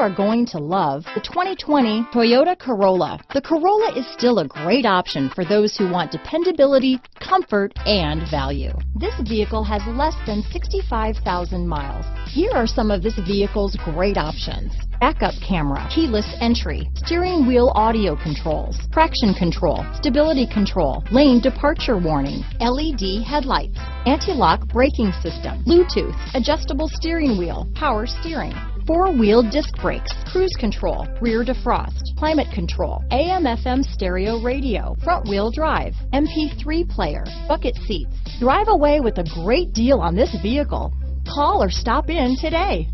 are going to love the 2020 Toyota Corolla. The Corolla is still a great option for those who want dependability, comfort, and value. This vehicle has less than 65,000 miles. Here are some of this vehicle's great options. Backup camera, keyless entry, steering wheel audio controls, traction control, stability control, lane departure warning, LED headlights, anti-lock braking system, Bluetooth, adjustable steering wheel, power steering, four-wheel disc brakes, cruise control, rear defrost, climate control, AM FM stereo radio, front wheel drive, MP3 player, bucket seats. Drive away with a great deal on this vehicle. Call or stop in today.